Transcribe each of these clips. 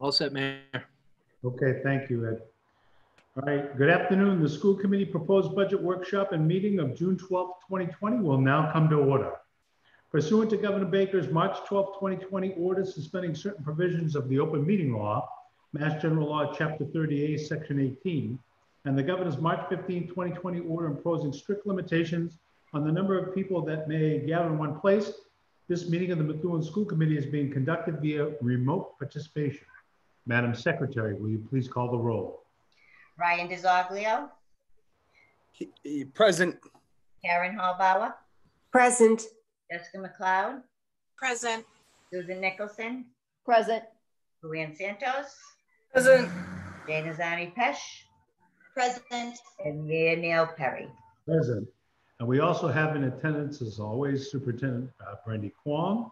All set, Mayor. Okay, thank you, Ed. All right, good afternoon. The school committee proposed budget workshop and meeting of June 12th, 2020 will now come to order. Pursuant to Governor Baker's March 12th, 2020 order suspending certain provisions of the open meeting law, Mass General Law, Chapter 30A, Section 18, and the governor's March 15, 2020 order imposing strict limitations on the number of people that may gather in one place, this meeting of the Methuen School Committee is being conducted via remote participation. Madam Secretary, will you please call the roll? Ryan DiZoglio, He- he- Present, Karen Hallbauer, Present. Jessica McLeod, Present. Susan Nicholson, Present. Luann Santos, Present. Dana Zani Pesh, Present. and Mayor Neil Perry. Present. And we also have in attendance, as always, Superintendent uh, Brandi Kwong.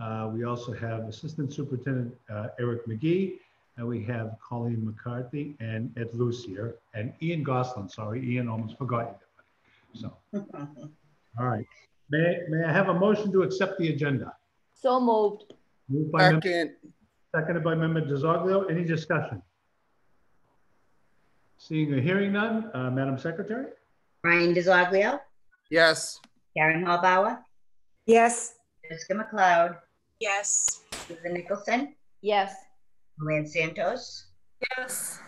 Uh, We also have Assistant Superintendent uh, Eric McGee, and we have Colleen McCarthy and Ed Lucier, and Ian Goslin, sorry, Ian, almost forgot you. So, all right. May, may I have a motion to accept the agenda? So moved. Moved by, Mem- second, seconded by Member DiZoglio. Any discussion? Seeing or hearing none, uh, Madam Secretary? Ryan DiZoglio, yes, Karen Hallbauer, Yes. Jessica McLeod, Yes. Susan Nicholson, Yes. Luann Santos, Yes.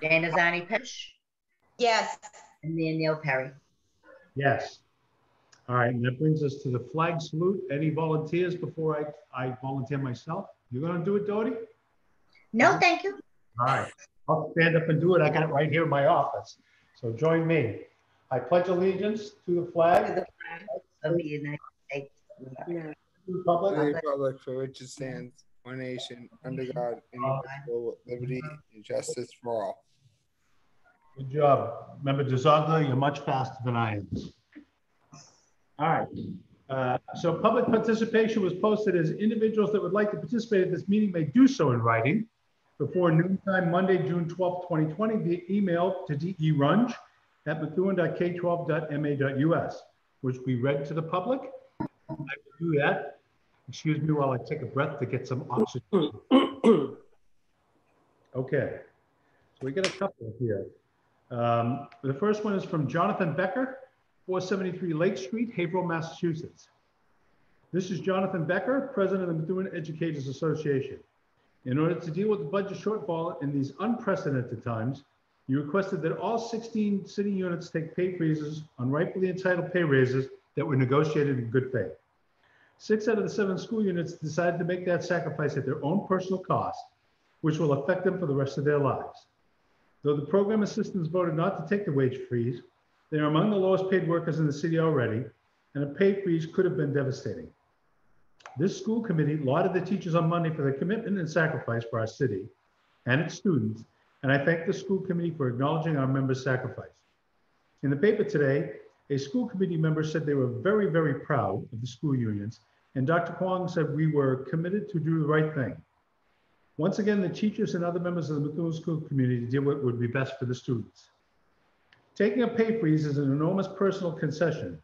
Dana Zani Pesh, Yes. and Mayor Neil Perry. Yes. All right, and that brings us to the flag salute. Any volunteers before I, I volunteer myself? You're gonna do it, Doty? No, thank you. All right, I'll stand up and do it. I got it right here in my office. So join me. I pledge allegiance to the To flag the flag of the United States. of America. of the republic, republic for which it stands, one nation, under God, indivisible, with liberty and justice for all. Good job. Member DiZoglio, you're much faster than I am. All right. Uh, So public participation was posted as individuals that would like to participate at this meeting may do so in writing before noontime Monday, June 12th, 2020 via email to derunch@methuen.k12.ma.us, which we read to the public. I will do that. Excuse me while I take a breath to get some oxygen. Okay. So we got a couple here. Um, The first one is from Jonathan Becker, 473 Lake Street, Haverhill, Massachusetts. This is Jonathan Becker, President of the Methuen Educators Association. In order to deal with the budget shortfall in these unprecedented times, you requested that all 16 city units take pay freezes on rightfully entitled pay raises that were negotiated in good faith. Six out of the seven school units decided to make that sacrifice at their own personal cost, which will affect them for the rest of their lives. Though the program assistants voted not to take the wage freeze, they are among the lowest paid workers in the city already, and a pay freeze could have been devastating. This school committee lauded the teachers on Monday for their commitment and sacrifice for our city and its students, and I thank the school committee for acknowledging our members' sacrifice. In the paper today, a school committee member said they were very, very proud of the school unions, and Dr. Kwong said we were committed to do the right thing. Once again, the teachers and other members of the Methuen School community did what would be best for the students. Taking a pay freeze is an enormous personal concession,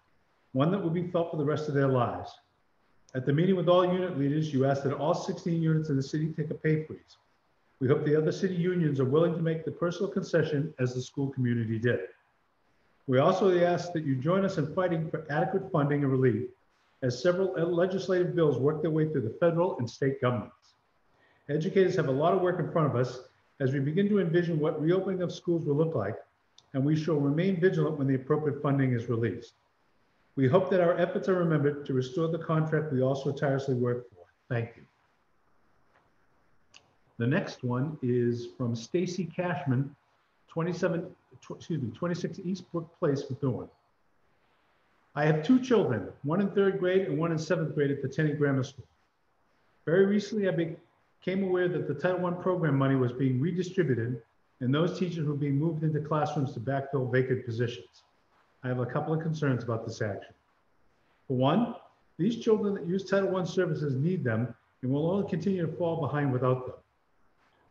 one that will be felt for the rest of their lives. At the meeting with all unit leaders, you asked that all 16 units in the city take a pay freeze. We hope the other city unions are willing to make the personal concession as the school community did. We also ask that you join us in fighting for adequate funding and relief as several uh, legislative bills work their way through the federal and state governments. Educators have a lot of work in front of us as we begin to envision what reopening of schools will look like, and we shall remain vigilant when the appropriate funding is released. We hope that our efforts are remembered to restore the contract we also tirelessly work for. Thank you. The next one is from Stacy Cashman, 27, tw- excuse me, 26 Eastbrook Place, Methuen. I have two children, one in third grade and one in seventh grade at the Tenney Grammar School. Very recently, I became aware that the Title I program money was being redistributed and those teachers were being moved into classrooms to backfill vacant positions. I have a couple of concerns about this action. For one, these children that use Title I services need them and will only continue to fall behind without them.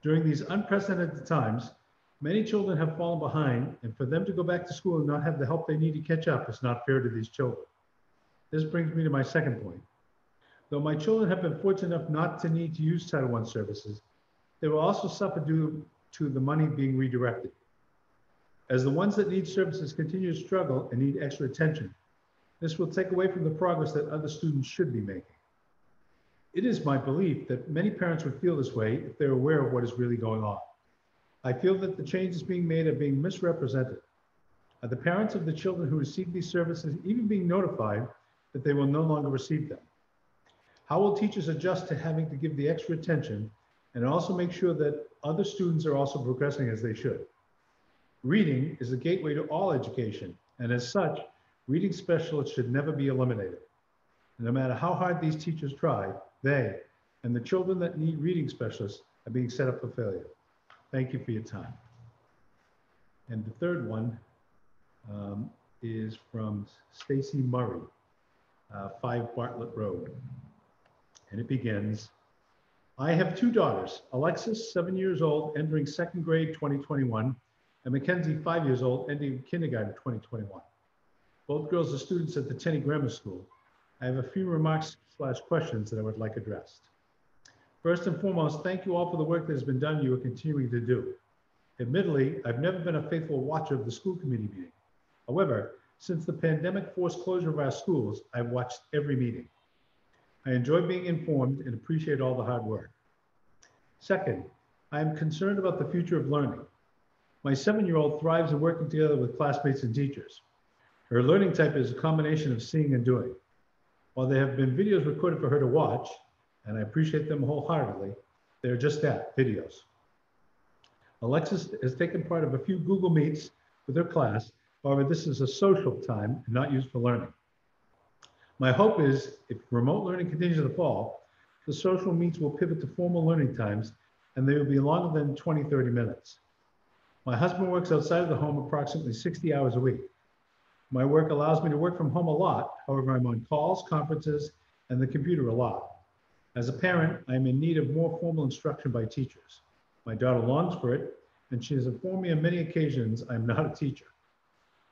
During these unprecedented times, many children have fallen behind, and for them to go back to school and not have the help they need to catch up is not fair to these children. This brings me to my second point. Though my children have been fortunate enough not to need to use Title I services, They will also suffer due to the money being redirected. As the ones that need services continue to struggle and need extra attention, this will take away from the progress that other students should be making. It is my belief that many parents would feel this way if they're aware of what is really going on. I feel that the changes being made are being misrepresented. Are the parents of the children who receive these services even being notified that they will no longer receive them? How will teachers adjust to having to give the extra attention and also make sure that other students are also progressing as they should? Reading is the gateway to all education, and as such, reading specialists should never be eliminated. No matter how hard these teachers try, they and the children that need reading specialists are being set up for failure. Thank you for your time. And the third one um, is from Stacy Murray, uh, 5 Bartlett Road. And it begins, I have two daughters, Alexis, seven years old, entering second grade 2021, and Mackenzie, five years old, ending kindergarten 2021. Both girls are students at the Tenney Grammar School. I have a few remarks slash questions that I would like addressed. First and foremost, thank you all for the work that has been done you are continuing to do. Admittedly, I've never been a faithful watcher of the school committee meeting. However, since the pandemic forced closure of our schools, I've watched every meeting. I enjoy being informed and appreciate all the hard work. Second, I am concerned about the future of learning. My seven-year-old thrives in working together with classmates and teachers. Her learning type is a combination of seeing and doing. While there have been videos recorded for her to watch, and I appreciate them wholeheartedly, they're just that, videos. Alexis has taken part of a few Google Meets with her class. However, this is a social time and not used for learning. My hope is if remote learning continues in the fall, the social meets will pivot to formal learning times and they will be longer than 20, 30 minutes. My husband works outside of the home approximately 60 hours a week. My work allows me to work from home a lot. However, I'm on calls, conferences, and the computer a lot. As a parent, I am in need of more formal instruction by teachers. My daughter longs for it, and she has informed me on many occasions I am not a teacher.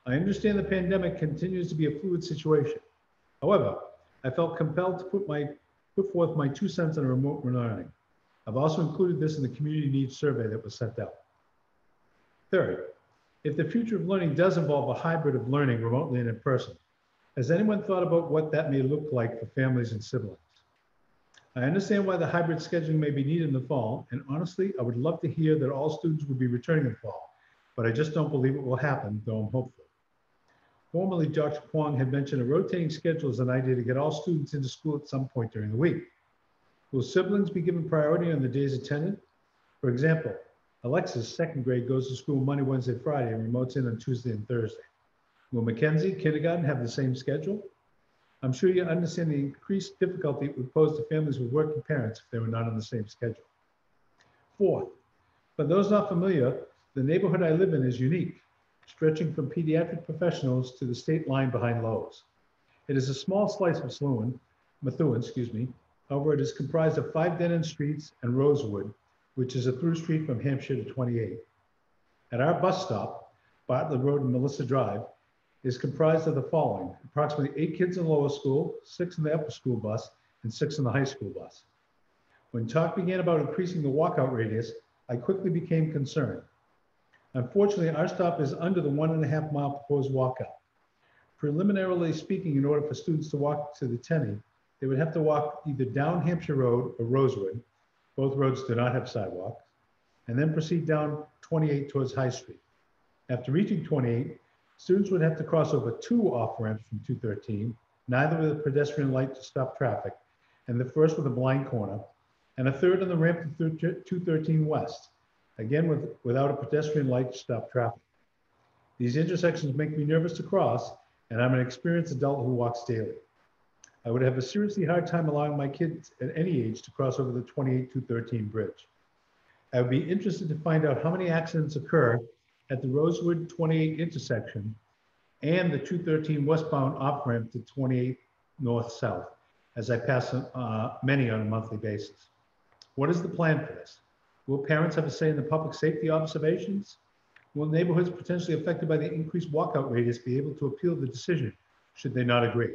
I understand the pandemic continues to be a fluid situation. However, I felt compelled to put, my, put forth my two cents on remote learning. I've also included this in the community needs survey that was sent out. Third, if the future of learning does involve a hybrid of learning remotely and in person, has anyone thought about what that may look like for families and siblings? I understand why the hybrid scheduling may be needed in the fall, and honestly, I would love to hear that all students will be returning in the fall, but I just don't believe it will happen, though I'm hopeful. Formerly, Dr. Kwong had mentioned a rotating schedule as an idea to get all students into school at some point during the week. Will siblings be given priority on the days attended? For example, Alexis, second grade, goes to school Monday, Wednesday, Friday, and remotes in on Tuesday and Thursday. Will Mackenzie, kindergarten, have the same schedule? I'm sure you understand the increased difficulty it would pose to families with working parents if they were not on the same schedule. Fourth, for those not familiar, the neighborhood I live in is unique, stretching from pediatric professionals to the state line behind Lowe's. It is a small slice of Sloan, Methuen, excuse me. However, it is comprised of five dead-end streets and Rosewood, which is a through street from Hampshire to 28. At our bus stop, Bartlett Road and Melissa Drive, is comprised of the following, approximately eight kids in lower school, six in the upper school bus, and six in the high school bus. When talk began about increasing the walkout radius, I quickly became concerned. Unfortunately, our stop is under the one and a half mile proposed walkout. Preliminarily speaking, in order for students to walk to the Tenney, they would have to walk either down Hampshire Road or Rosewood. Both roads do not have sidewalks. And then proceed down 28 towards High Street. After reaching 28, students would have to cross over two off ramps from 213, neither with a pedestrian light to stop traffic, and the first with a blind corner, and a third on the ramp to 213 West, again with, without a pedestrian light to stop traffic. These intersections make me nervous to cross, and I'm an experienced adult who walks daily. I would have a seriously hard time allowing my kids at any age to cross over the 28 213 bridge. I would be interested to find out how many accidents occur at the Rosewood 28 intersection and the 213 westbound off ramp to 28 north south as I pass uh, many on a monthly basis. What is the plan for this? Will parents have a say in the public safety observations? Will neighborhoods potentially affected by the increased walkout radius be able to appeal the decision should they not agree?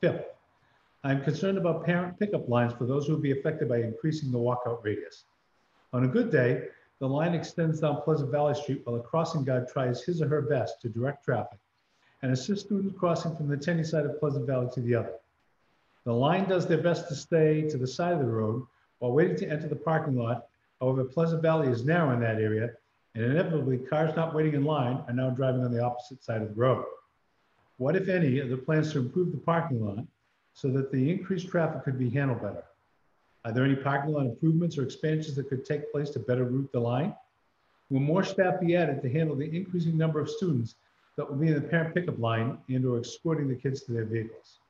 Fifth, I'm concerned about parent pickup lines for those who will be affected by increasing the walkout radius. On a good day, the line extends down Pleasant Valley Street while a crossing guard tries his or her best to direct traffic and assist students crossing from the Tenney side of Pleasant Valley to the other. The line does their best to stay to the side of the road while waiting to enter the parking lot. However, Pleasant Valley is narrow in that area, and inevitably, cars not waiting in line are now driving on the opposite side of the road. What, if any, are the plans to improve the parking lot so that the increased traffic could be handled better? Are there any parking lot improvements or expansions that could take place to better route the line? Will more staff be added to handle the increasing number of students that will be in the parent pickup line and or escorting the kids to their vehicles?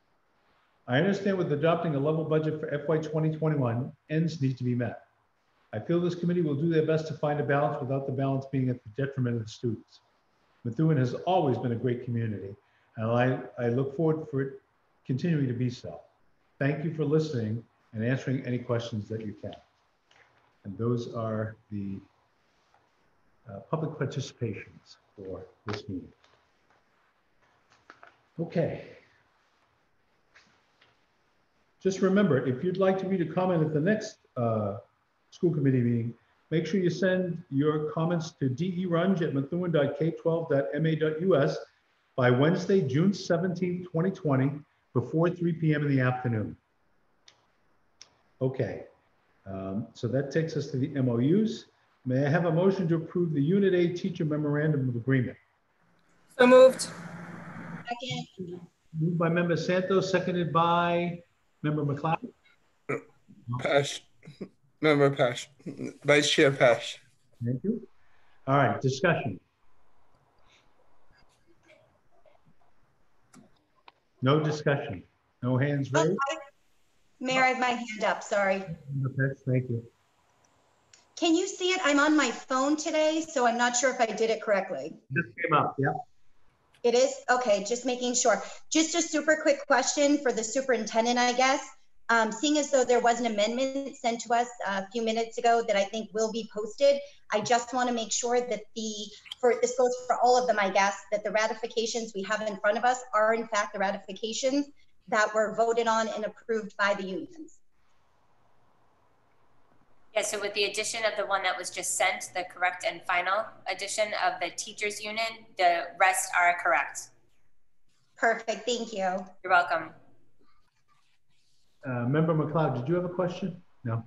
I understand with adopting a level budget for FY 2021, ends need to be met. I feel this committee will do their best to find a balance without the balance being at the detriment of the students. Methuen has always been a great community, and I, I look forward for it continuing to be so. Thank you for listening and answering any questions that you can. And those are the uh, public participations for this meeting. Okay. Just remember, if you'd like to read a comment at the next uh, school committee meeting, make sure you send your comments to derunge at methuen.k12.ma.us by Wednesday, June 17, 2020, before 3 p.m. in the afternoon. Okay, um, so that takes us to the MOUs. May I have a motion to approve the Unit A Teacher Memorandum of Agreement? So moved. Second. Moved by Member Santos, seconded by Member McLeod. Pash. Member Pash. Vice Chair Pash. Thank you. All right, discussion. No discussion. No hands raised. I- Mayor, I have my hand up, sorry. Pesh, Thank you. Can you see it? I'm on my phone today, so I'm not sure if I did it correctly. Just came up, yeah. It is? Okay, just making sure. Just a super quick question for the superintendent, I guess. Um, seeing as though there was an amendment sent to us a few minutes ago that I think will be posted, I just want to make sure that the, for, this goes for all of them, I guess, that the ratifications we have in front of us are in fact the ratifications that were voted on and approved by the unions. Yeah, so with the addition of the one that was just sent, the correct and final addition of the teachers union, the rest are correct. Perfect, thank you. You're welcome. Uh, Member McLeod, did you have a question? No?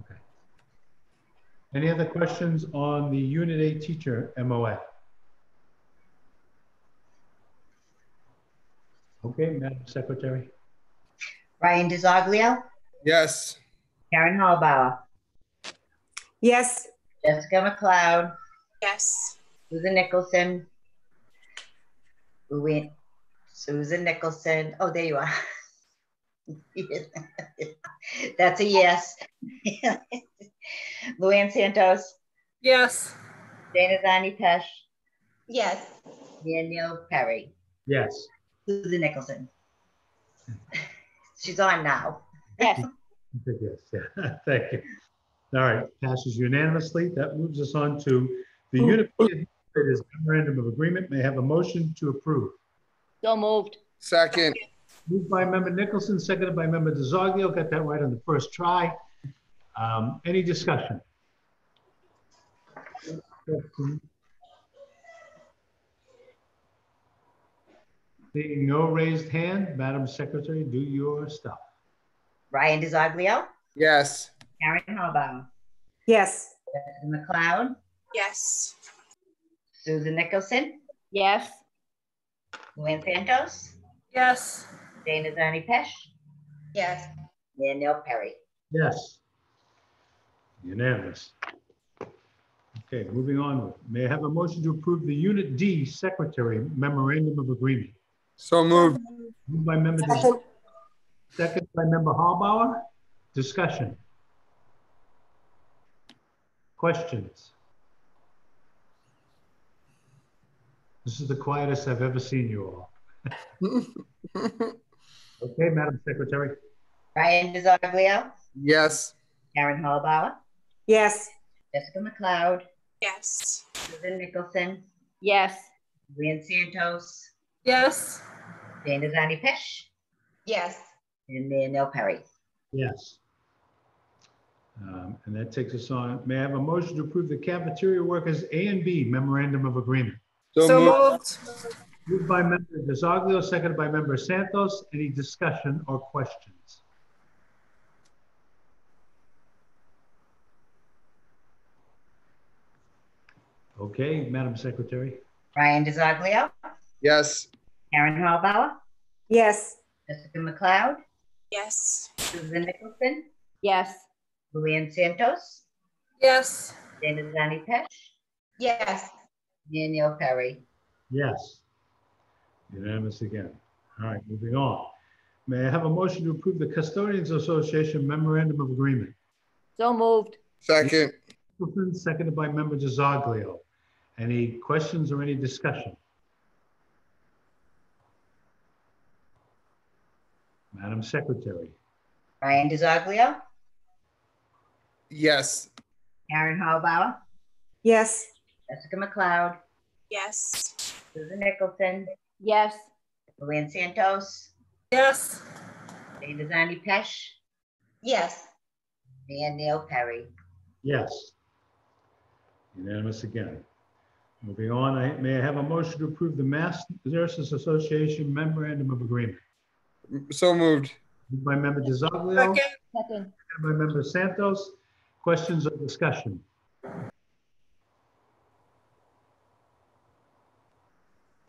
Okay. Any other questions on the Unit A Teacher MOA? Okay, Madam Secretary. Ryan DiZoglio, Yes. Karen Hollbauer, yes, Jessica McLeod, Yes. Susan Nicholson. Luann, Susan Nicholson, oh, there you are. That's a yes. Luann Santos, Yes. Dana Zani Pesh, Yes. Daniel Perry, Yes. Susan Nicholson. She's on now. yes, Yes, yeah, thank you. All right, passes unanimously. That moves us on to the Unit B Memorandum of Agreement. May I have a motion to approve. so moved. Second. Moved by Member Nicholson, seconded by Member DiZoglio. Got that right on the first try. Um, Any discussion? Seeing no raised hand, Madam Secretary, do your stuff. Ryan DiZoglio, Yes. Karen Hollbauer, Yes, Jessica McLeod, Yes. Susan Nicholson, yes, Luann Santos, Yes. Dana Zani Pesh, Yes. Daniel Perry. Yes. Unanimous. Okay, moving on. May I have a motion to approve the Unit D Secretary Memorandum of Agreement? So moved. Moved by Member, second, second by Member Hallbauer. Discussion. Questions? This is the quietest I've ever seen you all. Okay, Madam Secretary? Ryan DiZoglio, Yes. Karen Hollbauer, yes, Jessica McLeod, Yes. Susan Nicholson, yes, Luann Santos, Yes. Dana Zani Pesh, Yes. and neil Perry. Yes. Um, And that takes us on, may I have a motion to approve the cafeteria workers A and B memorandum of agreement? So So moved. moved. Moved by member DiZoglio, seconded by member Santos. Any discussion or questions? Okay, Madam Secretary. Ryan DiZoglio, Yes. Karen Hollbauer, Yes. Jessica McLeod, Yes. Susan Nicholson, Yes. Luann Santos, Yes. Dana Zani Pesh, Yes, and Neil Perry. Yes. Unanimous again. All right, moving on. May I have a motion to approve the Custodians Association memorandum of agreement? So moved. Second. Nicholson, Seconded by member DiZoglio. Any questions or any discussion? Madam Secretary. Ryan DiZoglio, Yes. Karen Hollbauer, Yes. Jessica McLeod, Yes. Susan Nicholson, Yes. Luann Santos, Yes. Dana Zani Pesh, yes, and Neil Perry. Yes. Unanimous again. Moving on, I- may I have a motion to approve the Mass Nurses Association memorandum of agreement? So moved. Moved by member DiZoglio, Second. seconded by member Santos. Questions or discussion?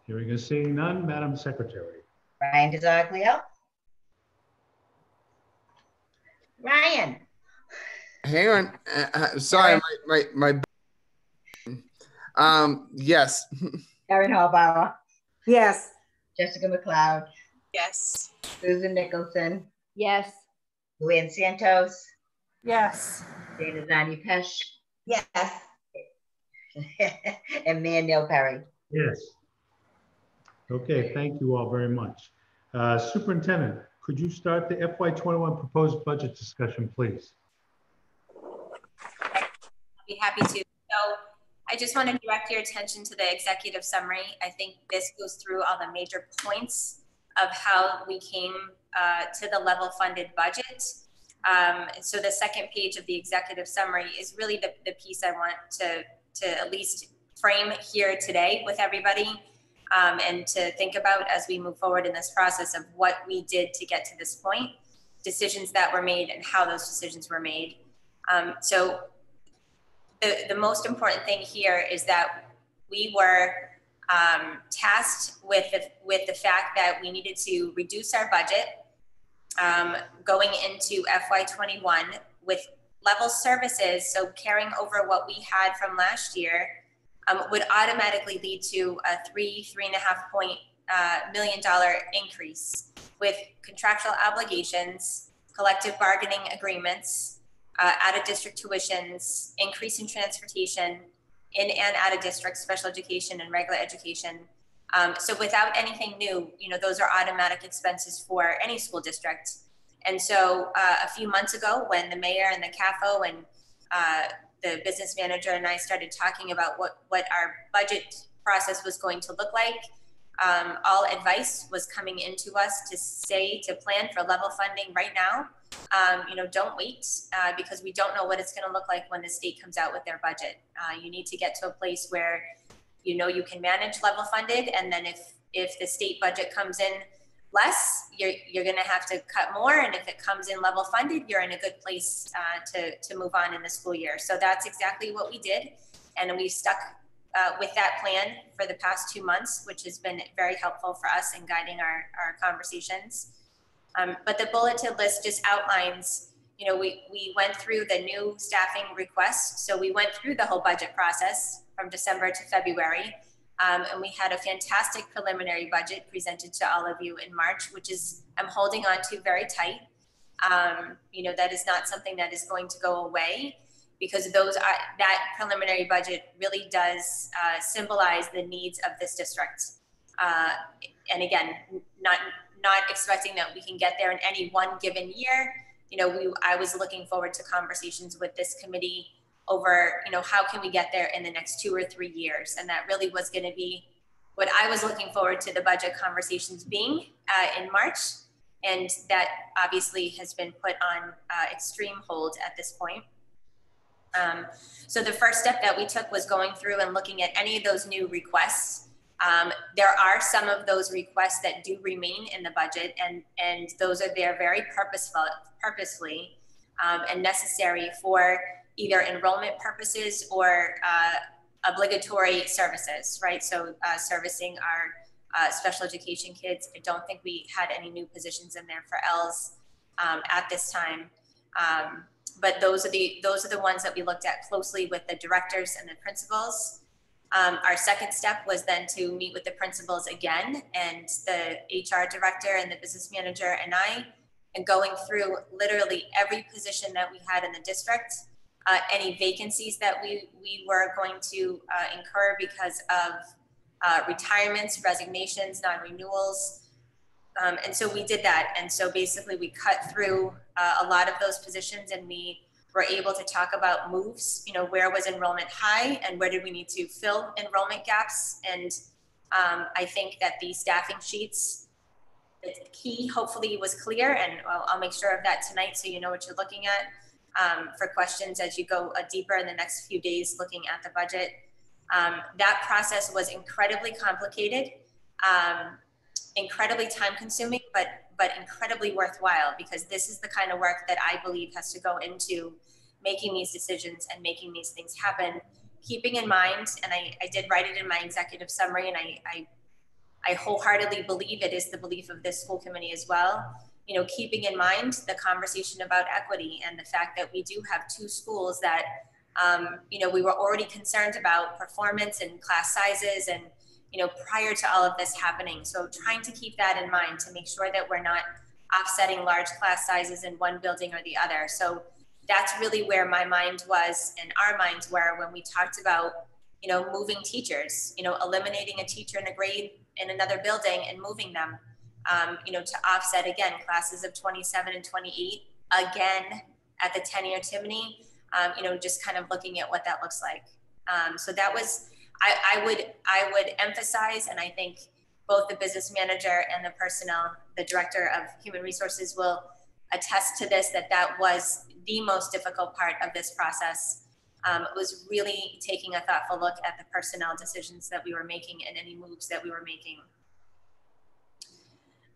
Hearing and seeing none, Madam Secretary. Ryan DiZoglio. Ryan, Hang on. Uh, uh, sorry, my, my, my. Um, yes. Karen Hollbauer, Yes. Jessica McLeod, Yes. Susan Nicholson, Yes. Luann Santos, Yes. Dana Zani Pesh, yes, and Mayor Neil Perry. Yes. Okay, thank you all very much. Uh, Superintendent, could you start the FY21 proposed budget discussion, please? I'll be happy to. So I just want to direct your attention to the executive summary. I think this goes through all the major points of how we came uh, to the level funded budget. Um, so the second page of the executive summary is really the, the piece I want to, to at least frame here today with everybody um, and to think about as we move forward in this process of what we did to get to this point, decisions that were made and how those decisions were made. Um, so the, the most important thing here is that we were um, tasked with the, with the fact that we needed to reduce our budget um, going into FY21 with level services. So carrying over what we had from last year um, would automatically lead to a three, three and a half point uh, million dollar increase with contractual obligations, collective bargaining agreements, uh, out of district tuitions, increase in transportation, in and out of district special education and regular education. Um, so without anything new, you know, those are automatic expenses for any school district. And so uh, a few months ago, when the mayor and the CAFO and uh, the business manager and I started talking about what, what our budget process was going to look like, um, all advice was coming into us to say to plan for level funding right now um, you know, don't wait uh, because we don't know what it's going to look like when the state comes out with their budget. Uh, you need to get to a place where you know you can manage level funded, and then if if the state budget comes in less, you're you're going to have to cut more, and if it comes in level funded, you're in a good place uh, to to move on in the school year. So that's exactly what we did, and we stuck. Uh, with that plan for the past two months, which has been very helpful for us in guiding our, our conversations. Um, but the bulleted list just outlines, you know, we, we went through the new staffing request. So we went through the whole budget process from December to February. Um, and we had a fantastic preliminary budget presented to all of you in March, which is I'm holding on to very tight. Um, you know, that is not something that is going to go away because those are, that preliminary budget really does uh, symbolize the needs of this district. Uh, and again, not not expecting that we can get there in any one given year. You know, we I was looking forward to conversations with this committee over, you know, how can we get there in the next two or three years, and that really was going to be what I was looking forward to the budget conversations being uh, in March, and that obviously has been put on uh, extreme hold at this point. Um, so the first step that we took was going through and looking at any of those new requests. Um, there are some of those requests that do remain in the budget, and and those are there very purposeful, purposefully, um, and necessary for either enrollment purposes or uh, obligatory services, right? So uh, servicing our uh, special education kids. I don't think we had any new positions in there for ELS um, at this time. But those are the those are the ones that we looked at closely with the directors and the principals. Um, our second step was then to meet with the principals again and the HR director and the business manager and I, and going through literally every position that we had in the district, uh, any vacancies that we we were going to uh, incur because of uh, retirements, resignations, non-renewals. Um, and so we did that. And so basically we cut through uh, a lot of those positions and we were able to talk about moves, you know, where was enrollment high and where did we need to fill enrollment gaps. And um, I think that the staffing sheets, the key hopefully was clear and I'll, I'll make sure of that tonight so you know what you're looking at um, for questions as you go uh, deeper in the next few days looking at the budget. Um, that process was incredibly complicated, um, incredibly time consuming, but but incredibly worthwhile because this is the kind of work that I believe has to go into making these decisions and making these things happen. Keeping in mind, and I, I did write it in my executive summary, and I, I I wholeheartedly believe it is the belief of this school committee as well. You know, keeping in mind the conversation about equity and the fact that we do have two schools that um, you know, we were already concerned about performance and class sizes and, you know, prior to all of this happening. So trying to keep that in mind to make sure that we're not offsetting large class sizes in one building or the other. So that's really where my mind was and our minds were when we talked about, you know, moving teachers, you know, eliminating a teacher in a grade in another building and moving them, um, you know, to offset again classes of 27 and 28 again at the 10 year Timony um, you know, just kind of looking at what that looks like. Um, so that was, I, I would, I would emphasize, and I think both the business manager and the personnel, the director of human resources will attest to this, that that was the most difficult part of this process. Um, it was really taking a thoughtful look at the personnel decisions that we were making and any moves that we were making.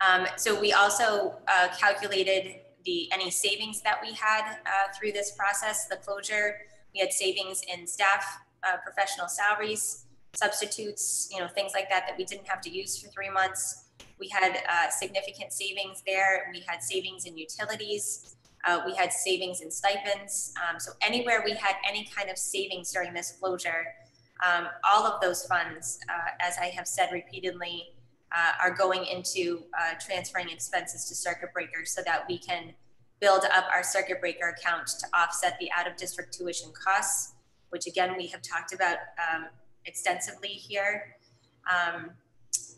Um, so we also uh, calculated the any savings that we had uh, through this process, the closure. We had savings in staff, uh, professional salaries, substitutes, you know, things like that that we didn't have to use for three months. We had uh, significant savings there. We had savings in utilities. Uh, we had savings in stipends. Um, so anywhere we had any kind of savings during this closure, um, all of those funds, uh, as I have said repeatedly, uh, are going into uh, transferring expenses to circuit breakers so that we can build up our circuit breaker account to offset the out of district tuition costs, which again, we have talked about um, extensively here. Um,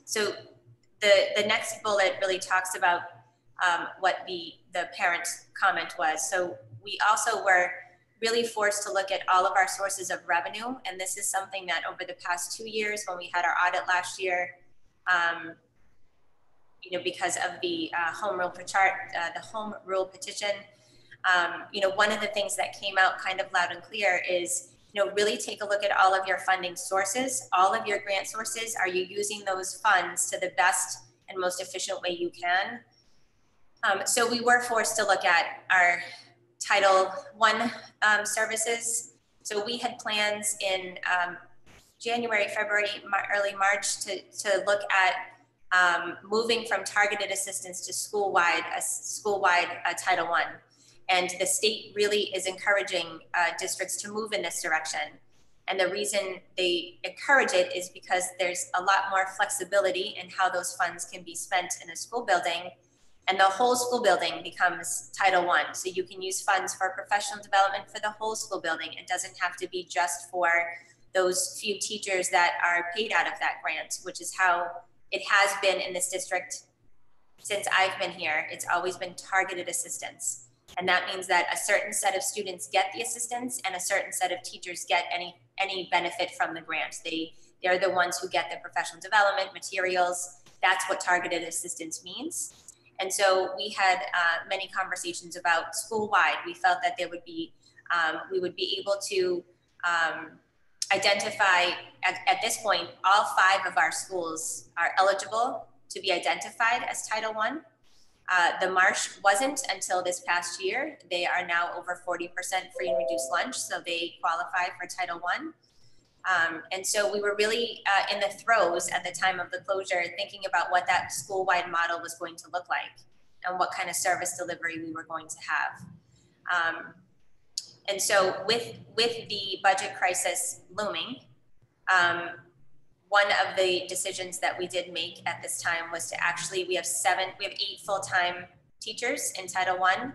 so the, the next bullet really talks about um, what the, the parent comment was. So we also were really forced to look at all of our sources of revenue. And this is something that over the past two years, when we had our audit last year, um, you know, because of the uh, home rule chart, uh, the home rule petition. Um, you know, one of the things that came out kind of loud and clear is, you know, really take a look at all of your funding sources, all of your grant sources. Are you using those funds to the best and most efficient way you can? Um, so we were forced to look at our Title One um, services. So we had plans in um, January, February, early March to, to look at um, moving from targeted assistance to school-wide, a school-wide uh, Title I. And the state really is encouraging uh, districts to move in this direction. And the reason they encourage it is because there's a lot more flexibility in how those funds can be spent in a school building. And the whole school building becomes Title I. So you can use funds for professional development for the whole school building. It doesn't have to be just for those few teachers that are paid out of that grant, which is how it has been in this district since I've been here. It's always been targeted assistance. And that means that a certain set of students get the assistance and a certain set of teachers get any any benefit from the grant. They they're the ones who get the professional development materials. That's what targeted assistance means. And so we had uh, many conversations about school wide. We felt that there would be um, we would be able to um, identify, at, at this point, all five of our schools are eligible to be identified as Title I. Uh, the Marsh wasn't until this past year. They are now over 40% free and reduced lunch, so they qualify for Title I. Um, and so we were really uh, in the throes at the time of the closure, thinking about what that school-wide model was going to look like and what kind of service delivery we were going to have. Um, and so with, with the budget crisis looming, um, one of the decisions that we did make at this time was to actually, we have seven, we have eight full-time teachers in Title one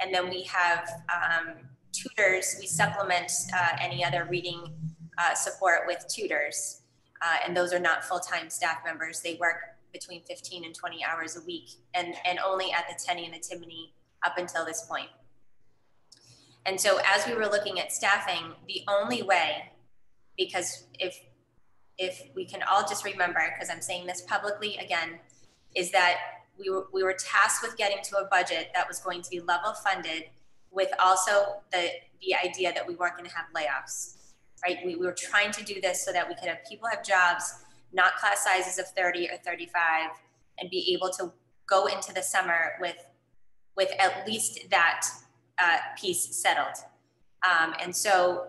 And then we have um, tutors, we supplement uh, any other reading uh, support with tutors. Uh, and those are not full-time staff members. They work between 15 and 20 hours a week and, and only at the Tenney and the Timony up until this point. And so as we were looking at staffing, the only way, because if if we can all just remember, because I'm saying this publicly again, is that we were, we were tasked with getting to a budget that was going to be level funded with also the, the idea that we weren't going to have layoffs, right? We, we were trying to do this so that we could have people have jobs, not class sizes of 30 or 35, and be able to go into the summer with, with at least that uh, piece settled. Um, and so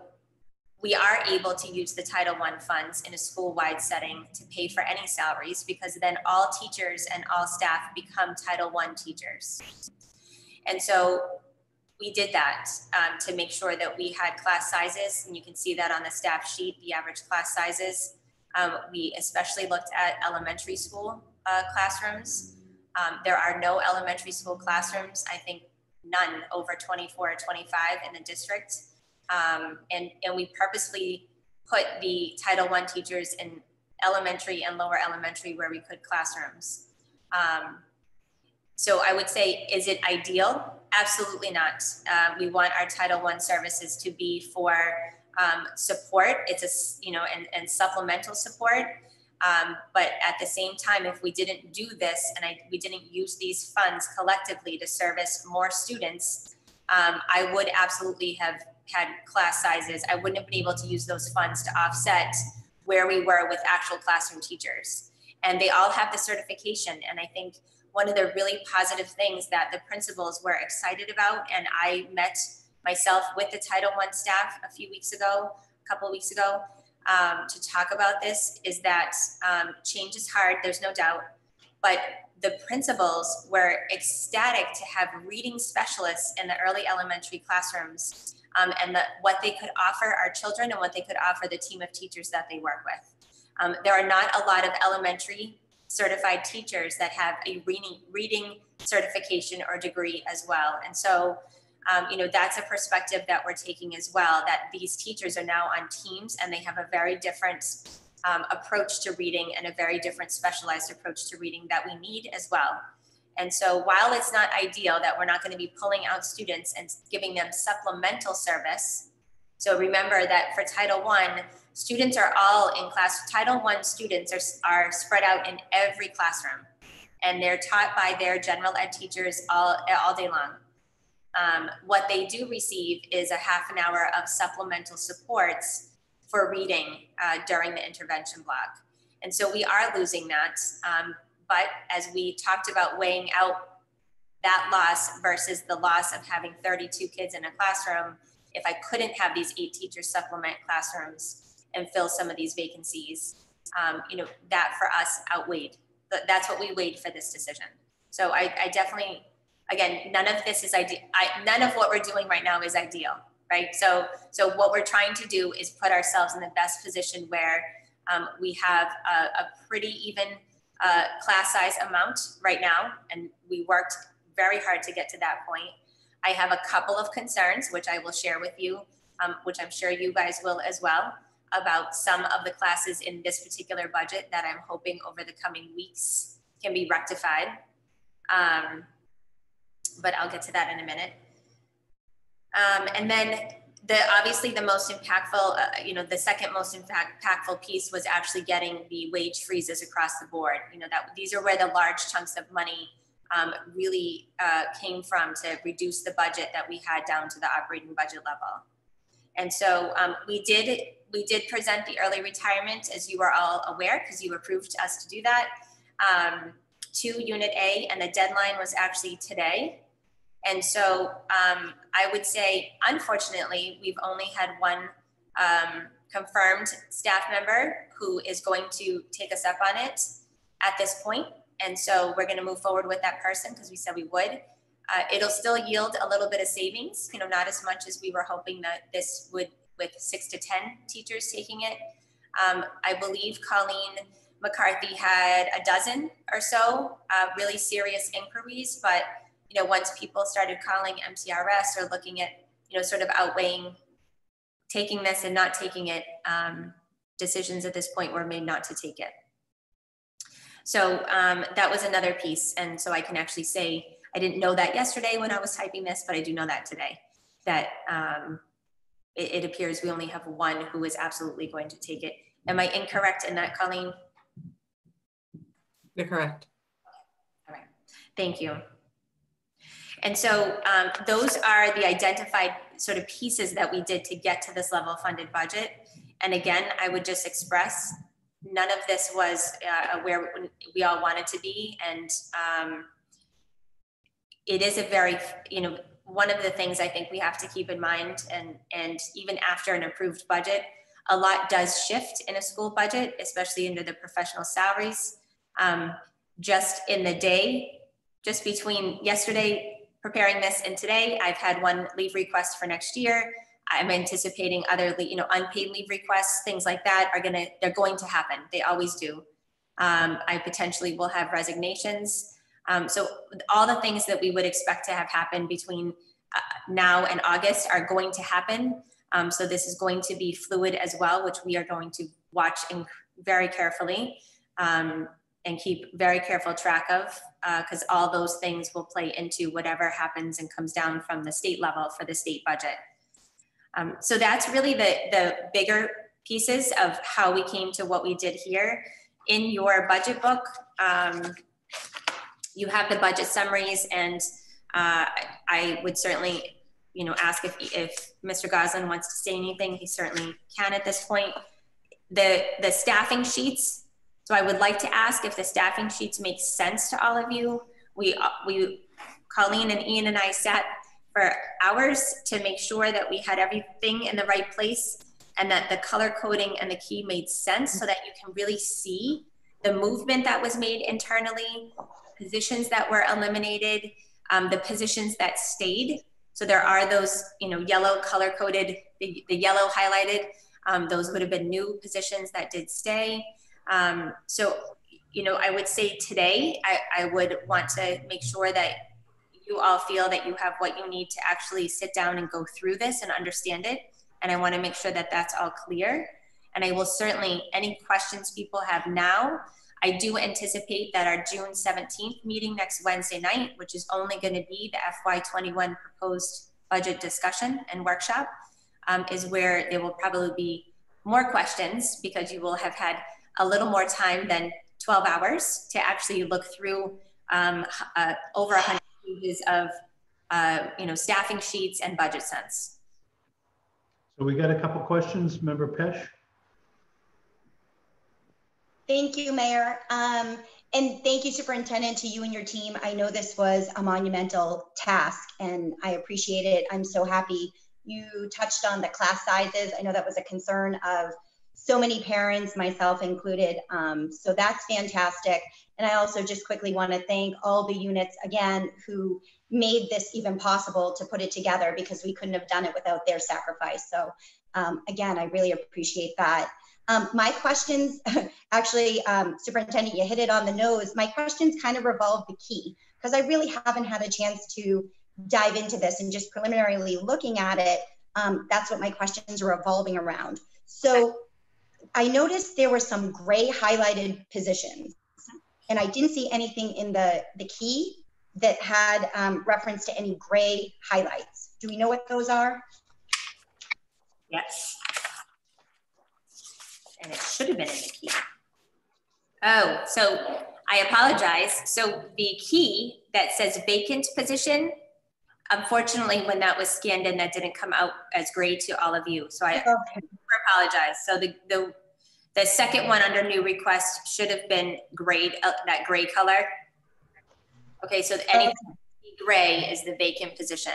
we are able to use the Title I funds in a school-wide setting to pay for any salaries because then all teachers and all staff become Title I teachers. And so we did that um, to make sure that we had class sizes, and you can see that on the staff sheet, the average class sizes. Um, we especially looked at elementary school uh, classrooms. Um, there are no elementary school classrooms, I think none over 24 or 25 in the district. Um, and, and we purposely put the Title I teachers in elementary and lower elementary where we could classrooms. Um, so I would say, is it ideal? Absolutely not. Uh, we want our Title I services to be for um, support. It's a, you know, and, and supplemental support. Um, but at the same time, if we didn't do this and I, we didn't use these funds collectively to service more students, um, I would absolutely have had class sizes, I wouldn't have been able to use those funds to offset where we were with actual classroom teachers. And they all have the certification. And I think one of the really positive things that the principals were excited about, and I met myself with the Title I staff a few weeks ago, a couple of weeks ago, um, to talk about this, is that um, change is hard, there's no doubt. But the principals were ecstatic to have reading specialists in the early elementary classrooms um, and the, what they could offer our children and what they could offer the team of teachers that they work with. Um, there are not a lot of elementary certified teachers that have a reading, reading certification or degree as well. And so, um, you know, that's a perspective that we're taking as well, that these teachers are now on teams and they have a very different um, approach to reading and a very different specialized approach to reading that we need as well. And so while it's not ideal that we're not going to be pulling out students and giving them supplemental service, so remember that for Title I, students are all in class. Title I students are, are spread out in every classroom and they're taught by their general ed teachers all, all day long. Um, what they do receive is a half an hour of supplemental supports for reading uh, during the intervention block. And so we are losing that. Um, but as we talked about weighing out that loss versus the loss of having 32 kids in a classroom, if I couldn't have these eight teachers supplement classrooms and fill some of these vacancies, um, you know, that for us outweighed. That's what we weighed for this decision. So I, I definitely, again, none of this is ideal. none of what we're doing right now is ideal, right? So, so what we're trying to do is put ourselves in the best position where um, we have a, a pretty even uh, class size amount right now, and we worked very hard to get to that point. I have a couple of concerns, which I will share with you, um, which I'm sure you guys will as well, about some of the classes in this particular budget that I'm hoping over the coming weeks can be rectified. Um, but I'll get to that in a minute. Um, and then the obviously the most impactful, uh, you know, the second most impactful piece was actually getting the wage freezes across the board. You know that these are where the large chunks of money um, really uh, came from to reduce the budget that we had down to the operating budget level. And so um, we did we did present the early retirement, as you are all aware, because you approved us to do that, um, to Unit A, and the deadline was actually today. And so um, I would say, unfortunately, we've only had one um, confirmed staff member who is going to take us up on it at this point. And so we're going to move forward with that person because we said we would. Uh, it'll still yield a little bit of savings, you know, not as much as we were hoping that this would with six to 10 teachers taking it. Um, I believe Colleen McCarthy had a dozen or so uh, really serious inquiries, but you know, once people started calling MTRS or looking at, you know, sort of outweighing taking this and not taking it, um, decisions at this point were made not to take it. So um, that was another piece. And so I can actually say, I didn't know that yesterday when I was typing this, but I do know that today, that um, it, it appears we only have one who is absolutely going to take it. Am I incorrect in that, Colleen? You're correct. All right, thank you. And so um, those are the identified sort of pieces that we did to get to this level funded budget. And again, I would just express none of this was uh, where we all wanted to be. And um, it is a very, you know, one of the things I think we have to keep in mind, and, and even after an approved budget, a lot does shift in a school budget, especially under the professional salaries. Um, just in the day, just between yesterday preparing this and today, I've had one leave request for next year. I'm anticipating other, you know, unpaid leave requests, things like that are gonna, they're going to happen. They always do. Um, I potentially will have resignations. Um, so all the things that we would expect to have happen between uh, now and August are going to happen. Um, so this is going to be fluid as well, which we are going to watch in very carefully um, and keep very careful track of because uh, all those things will play into whatever happens and comes down from the state level for the state budget. Um, so that's really the, the bigger pieces of how we came to what we did here. In your budget book, um, you have the budget summaries and uh, I would certainly, you know, ask if, if Mr. Goslin wants to say anything, he certainly can at this point. The, the staffing sheets, so I would like to ask if the staffing sheets make sense to all of you. We, uh, we, Colleen and Ian and I sat for hours to make sure that we had everything in the right place and that the color coding and the key made sense so that you can really see the movement that was made internally, positions that were eliminated, um, the positions that stayed. So there are those, you know, yellow color coded, the, the yellow highlighted, um, those would have been new positions that did stay. Um, so, you know, I would say today, I, I would want to make sure that you all feel that you have what you need to actually sit down and go through this and understand it. And I want to make sure that that's all clear. And I will certainly, any questions people have now, I do anticipate that our June 17th meeting next Wednesday night, which is only going to be the FY21 proposed budget discussion and workshop, um, is where there will probably be more questions because you will have had a little more time than 12 hours to actually look through um, uh, over 100 pages of uh, you know staffing sheets and budget sense. So we got a couple questions, Member Pesh. Thank you, Mayor. Um, and thank you, Superintendent, to you and your team. I know this was a monumental task and I appreciate it. I'm so happy you touched on the class sizes. I know that was a concern of so many parents, myself included. Um, so that's fantastic. And I also just quickly want to thank all the units again who made this even possible to put it together because we couldn't have done it without their sacrifice. So um, again, I really appreciate that. Um, my questions, actually, um, Superintendent, you hit it on the nose. My questions kind of revolve the key because I really haven't had a chance to dive into this and just preliminarily looking at it. Um, that's what my questions are revolving around. So I noticed there were some gray highlighted positions and I didn't see anything in the, the key that had um, reference to any gray highlights. Do we know what those are? Yes and it should have been in the key. Oh, so I apologize. So the key that says vacant position, unfortunately, when that was scanned in, that didn't come out as gray to all of you. So I Okay. apologize. So the, the, the second one under new request should have been grayed, uh, that gray color. Okay, so any gray is the vacant position.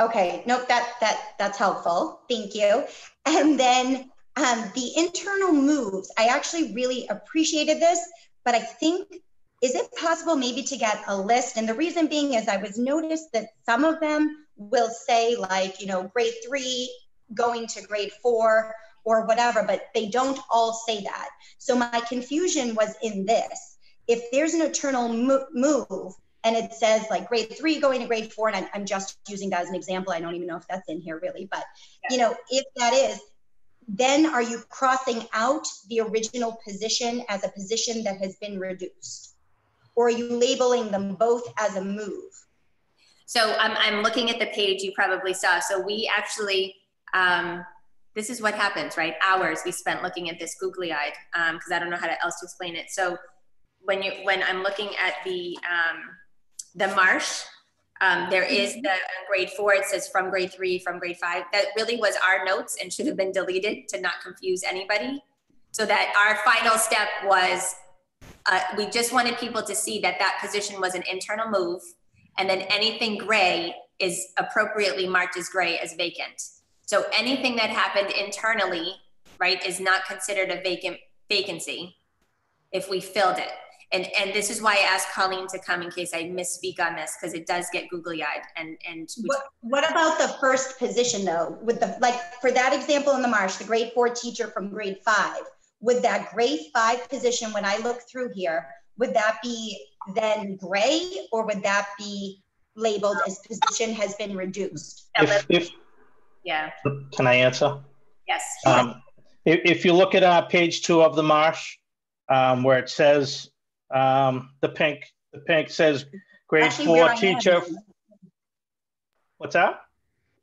Okay, nope, that, that, that's helpful. Thank you. And then um, the internal moves, I actually really appreciated this, but I think, is it possible maybe to get a list? And the reason being is I was noticed that some of them will say like, you know, grade three going to grade four or whatever, but they don't all say that. So my confusion was in this. If there's an internal mo- move, and it says like grade three going to grade four, and I'm, I'm just using that as an example. I don't even know if that's in here really, but you know, if that is, then are you crossing out the original position as a position that has been reduced? Or are you labeling them both as a move? So I'm, I'm looking at the page you probably saw. So we actually, um, this is what happens, right? Hours we spent looking at this googly eyed because I don't know how to else to explain it. So when you when I'm looking at the um, the marsh, um, there is the uh, grade four. It says from grade three, from grade five. That really was our notes and should have been deleted to not confuse anybody. So that our final step was, uh, we just wanted people to see that that position was an internal move, and then anything gray is appropriately marked as gray as vacant. So anything that happened internally, right, is not considered a vacant vacancy if we filled it. And, and this is why I asked Colleen to come in case I misspeak on this, because it does get googly eyed and, and What, what about the first position though? With the, like, for that example in the marsh, the grade four teacher from grade five, would that grade five position, when I look through here, would that be then gray or would that be labeled as position has been reduced? If, if, yeah, can I answer? yes. Um, if, if you look at, uh, page two of the marsh, um, where it says, um, the pink, the pink says grade Actually, four teacher. What's that?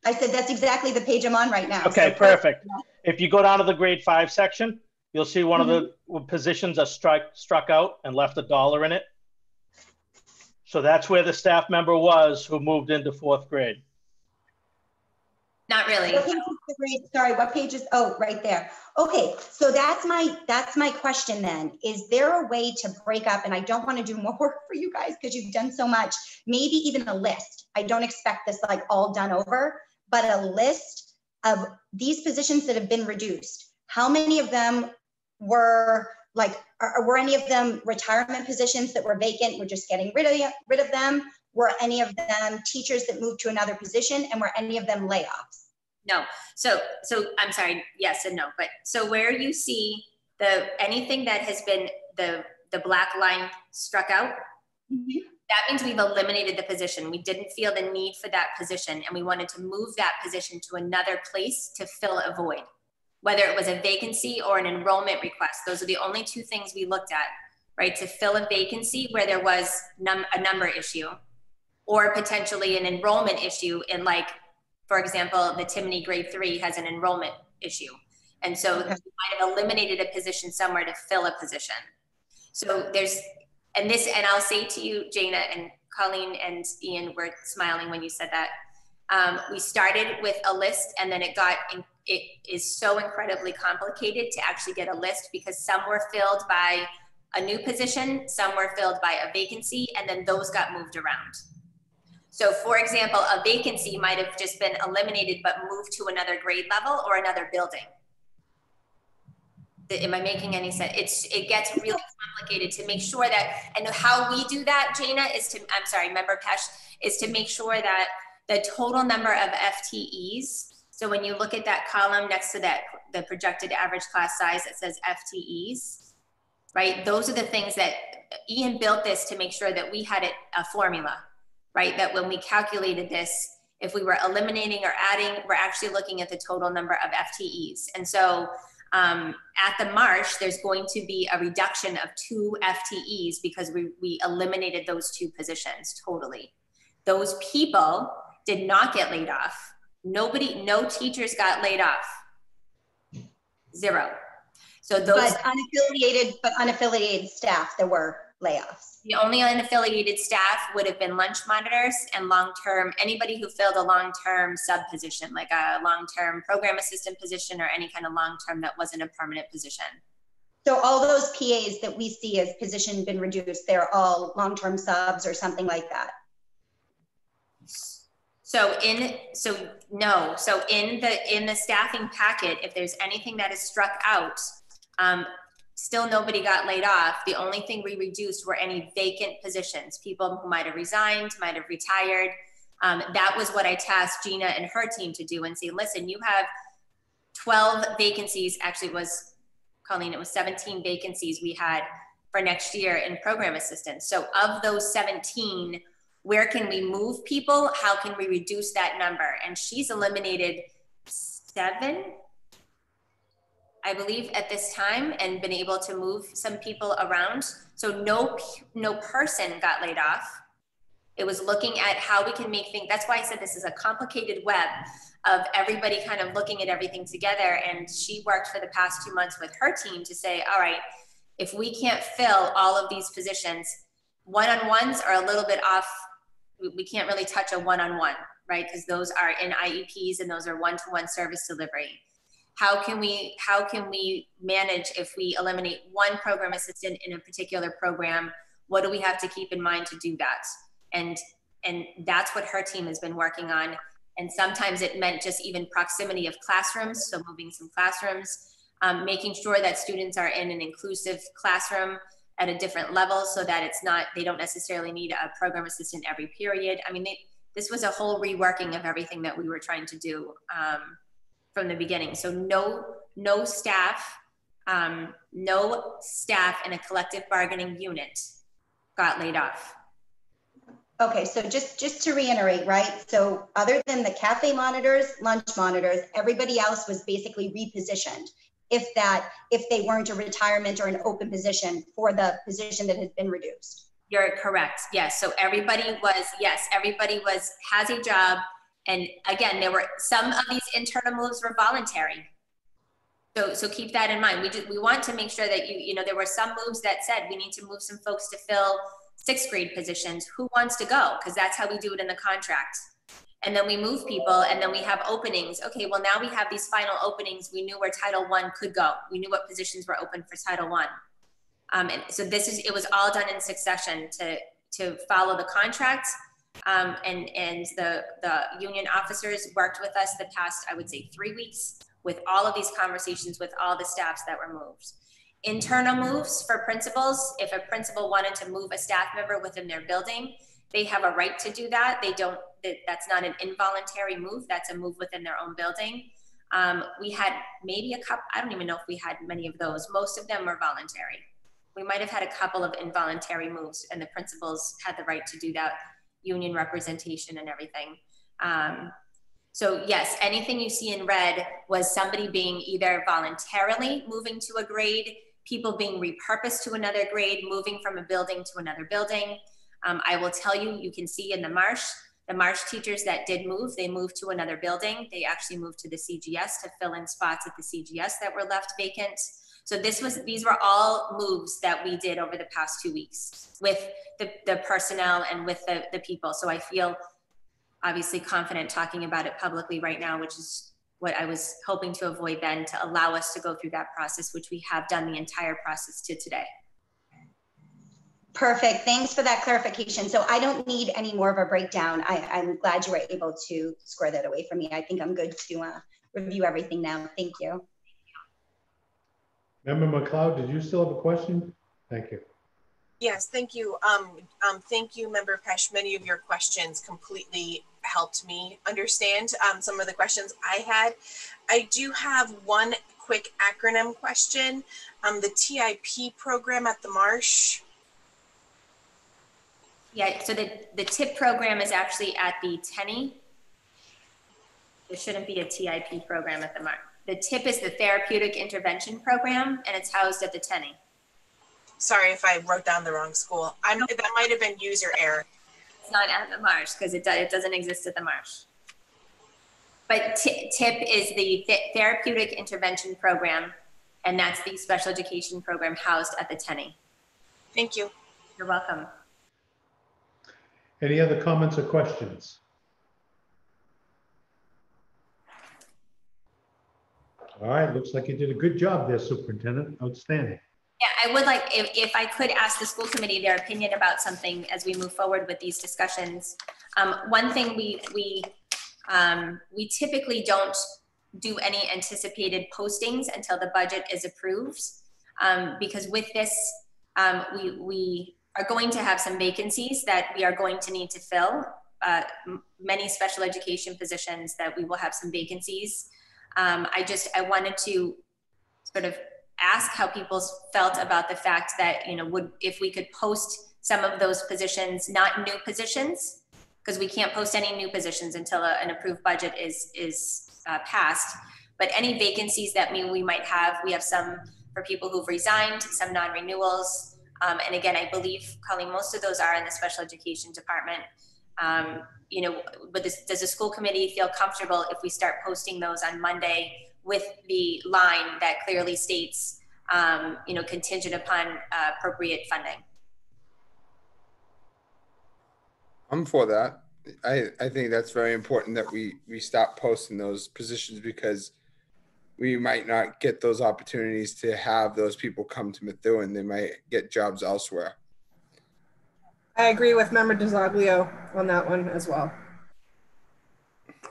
I said, that's exactly the page I'm on right now. Okay, So perfect. If you go down to the grade five section, you'll see one of the Mm-hmm. positions are struck, struck out and left a dollar in it. So that's where the staff member was who moved into fourth grade. Not really. What page is the grade, sorry, what page is, oh, right there. Okay, so that's my, that's my question then. Is there a way to break up, and I don't want to do more work for you guys because you've done so much, maybe even a list. I don't expect this like all done over, but a list of these positions that have been reduced. How many of them were like, are, were any of them retirement positions that were vacant? We're just getting rid of, rid of them? Were any of them teachers that moved to another position and were any of them layoffs? No. So, so I'm sorry. Yes and no. But so where you see the anything that has been the the black line struck out, mm-hmm. that means we've eliminated the position. We didn't feel the need for that position, and we wanted to move that position to another place to fill a void, whether it was a vacancy or an enrollment request. Those are the only two things we looked at, right? To fill a vacancy where there was num- a number issue, or potentially an enrollment issue in like for example, the Timony grade three has an enrollment issue. And so Okay. we might have eliminated a position somewhere to fill a position. So there's, and this, and I'll say to you, Jana and Colleen and Ian were smiling when you said that. Um, we started with a list and then it got, in- it is so incredibly complicated to actually get a list because some were filled by a new position, some were filled by a vacancy, and then those got moved around. So for example, a vacancy might have just been eliminated but moved to another grade level or another building. Am I making any sense? It's, it gets really complicated to make sure that, and how we do that, Jana, is to, I'm sorry, member Pesh, is to make sure that the total number of FTEs, so when you look at that column next to that, the projected average class size that says FTEs, right? Those are the things that Ian built this to make sure that we had it, a formula right? That when we calculated this, if we were eliminating or adding, we're actually looking at the total number of FTEs. And so um, at the marsh, there's going to be a reduction of two FTEs because we, we eliminated those two positions totally. Those people did not get laid off. Nobody, no teachers got laid off. Zero. So those, But unaffiliated, but unaffiliated staff, there were layoffs. the only unaffiliated staff would have been lunch monitors and long-term, anybody who filled a long-term sub position, like a long-term program assistant position or any kind of long-term that wasn't a permanent position. So all those PAs that we see as position been reduced, they're all long-term subs or something like that. So in, so no, so in the, in the staffing packet, if there's anything that is struck out, um, still nobody got laid off. The only thing we reduced were any vacant positions, people who might have resigned, might have retired. Um, that was what I tasked Gina and her team to do and say, listen, you have 12 vacancies, actually it was, Colleen, it was 17 vacancies we had for next year in program assistance. So of those 17, where can we move people? How can we reduce that number? And she's eliminated seven, I believe, at this time, and been able to move some people around. So no, no person got laid off. It was looking at how we can make things. That's why I said this is a complicated web of everybody kind of looking at everything together. And she worked for the past two months with her team to say, all right, if we can't fill all of these positions, one-on-ones are a little bit off we, can't really touch a one-on-one, right? Because those are in IEPs and those are one-to-one service delivery. How can we how can we manage if we eliminate one program assistant in a particular program? What do we have to keep in mind to do that? And and that's what her team has been working on. And sometimes it meant just even proximity of classrooms, so moving some classrooms, um, making sure that students are in an inclusive classroom at a different level so that it's not, they don't necessarily need a program assistant every period. I mean, they, this was a whole reworking of everything that we were trying to do um, from the beginning. So no, no staff, um, no staff in a collective bargaining unit got laid off. Okay, so just, just to reiterate, right? So other than the cafe monitors, lunch monitors, everybody else was basically repositioned. If that, if they weren't a retirement or an open position for the position that has been reduced. You're correct. Yes. So everybody was, yes, everybody was, has a job. And again, there were some of these internal moves were voluntary. So, so keep that in mind. We do, we want to make sure that you, you know, there were some moves that said we need to move some folks to fill sixth grade positions. Who wants to go? Because that's how we do it in the contract. And then we move people and then we have openings. Okay, well now we have these final openings. We knew where Title One could go. We knew what positions were open for Title One. Um, and so this is, it was all done in succession to, to follow the contract. Um, and, and the, the union officers worked with us the past, I would say three weeks with all of these conversations with all the staffs that were moved. Internal moves for principals, if a principal wanted to move a staff member within their building, they have a right to do that. They don't, that, that's not an involuntary move, that's a move within their own building. Um, we had maybe a couple, I don't even know if we had many of those. Most of them were voluntary. We might have had a couple of involuntary moves and the principals had the right to do that union representation and everything. Um, so yes, anything you see in red was somebody being either voluntarily moving to a grade, people being repurposed to another grade, moving from a building to another building. Um, I will tell you, you can see in the Marsh, the Marsh teachers that did move, they moved to another building. They actually moved to the CGS to fill in spots at the CGS that were left vacant. So this was, these were all moves that we did over the past two weeks with the, the personnel and with the, the people. So I feel obviously confident talking about it publicly right now, which is what I was hoping to avoid then to allow us to go through that process, which we have done the entire process to today. Perfect. Thanks for that clarification. So I don't need any more of a breakdown. I, I'm glad you were able to square that away from me. I think I'm good to uh, review everything now. Thank you. Member McLeod, did you still have a question? Thank you. Yes, thank you. Um, um, thank you, Member Pesh. Many of your questions completely helped me understand um, some of the questions I had. I do have one quick acronym question. Um, the TIP program at the Marsh. Yeah, so the, the TIP program is actually at the Tenney. There shouldn't be a TIP program at the Marsh. The TIP is the Therapeutic Intervention Program, and it's housed at the Tenney. Sorry if I wrote down the wrong school. I'm, that might have been user error. It's not at the Marsh because it, do, it doesn't exist at the Marsh. But TIP is the Th- Therapeutic Intervention Program, And that's the special education program housed at the Tenney. Thank you. You're welcome. Any other comments or questions? All right, looks like you did a good job there, Superintendent. Outstanding. Yeah, I would like, if, if I could ask the school committee their opinion about something as we move forward with these discussions. Um, one thing we, we, um, we typically don't do any anticipated postings until the budget is approved. Um, because with this, um, we, we are going to have some vacancies that we are going to need to fill. Uh, many special education positions that we will have some vacancies. Um, I just, I wanted to sort of ask how people felt about the fact that, you know, would, if we could post some of those positions, not new positions, because we can't post any new positions until a- an approved budget is, is uh, passed. But any vacancies that we, we might have, we have some for people who've resigned, some non-renewals. Um, and again, I believe, Colleen, most of those are in the special education department. Um, you know, but this, does the school committee feel comfortable if we start posting those on Monday with the line that clearly states, um, you know, contingent upon uh, appropriate funding? I'm for that. I, I think that's very important that we, we stop posting those positions because we might not get those opportunities to have those people come to Methuen. They might get jobs elsewhere. I agree with Member DiZoglio on that one as well.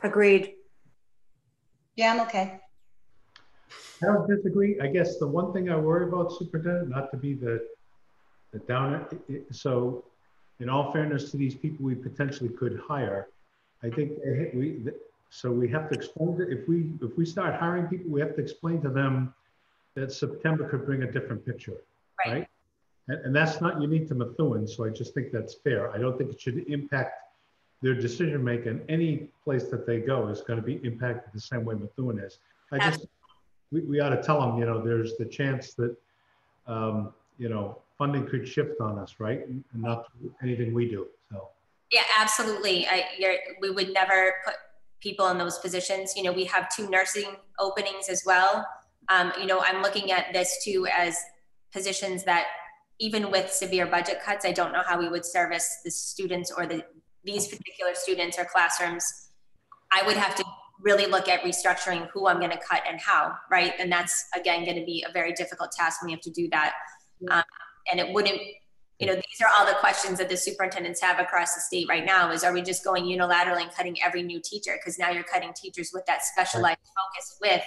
Agreed. Yeah, I'm okay. I don't disagree. I guess the one thing I worry about, Superintendent, not to be the, the downer, i- i- so in all fairness to these people we potentially could hire, I think we, so we have to explain, that if we, if we start hiring people, we have to explain to them that September could bring a different picture, Right. right? And, and that's not unique to Methuen, so I just think that's fair. I don't think it should impact their decision making. Any place that they go is going to be impacted the same way Methuen is. I just, we, we ought to tell them, you know, there's the chance that, um, you know, funding could shift on us, right? And not anything we do, so. Yeah, absolutely. I, you're, we would never put people in those positions. You know, we have two nursing openings as well. Um, you know, I'm looking at this too as positions that even with severe budget cuts, I don't know how we would service the students or the, these particular students or classrooms. I would have to really look at restructuring who I'm gonna cut and how, right? And that's, again, gonna be a very difficult task when we have to do that. Um, and it wouldn't, you know, these are all the questions that the superintendents have across the state right now is are we just going unilaterally and cutting every new teacher? Because now you're cutting teachers with that specialized focus with